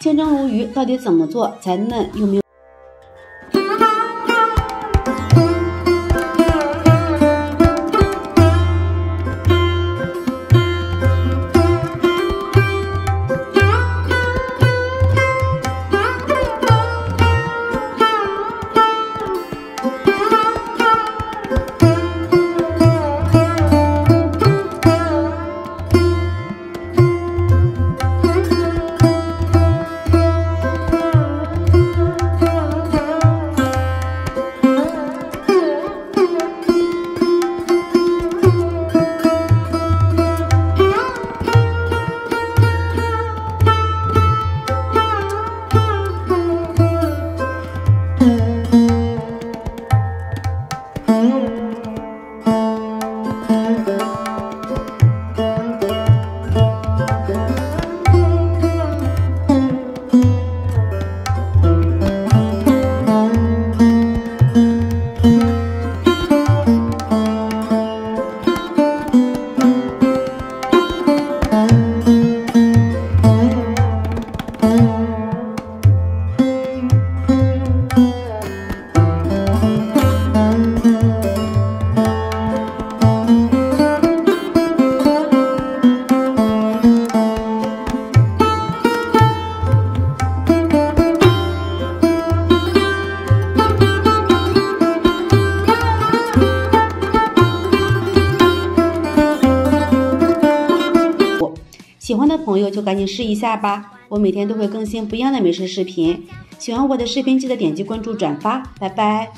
清蒸鲈鱼到底怎么做才嫩又没有？喜欢的朋友就赶紧试一下吧！我每天都会更新不一样的美食视频，喜欢我的视频记得点击关注、转发，拜拜。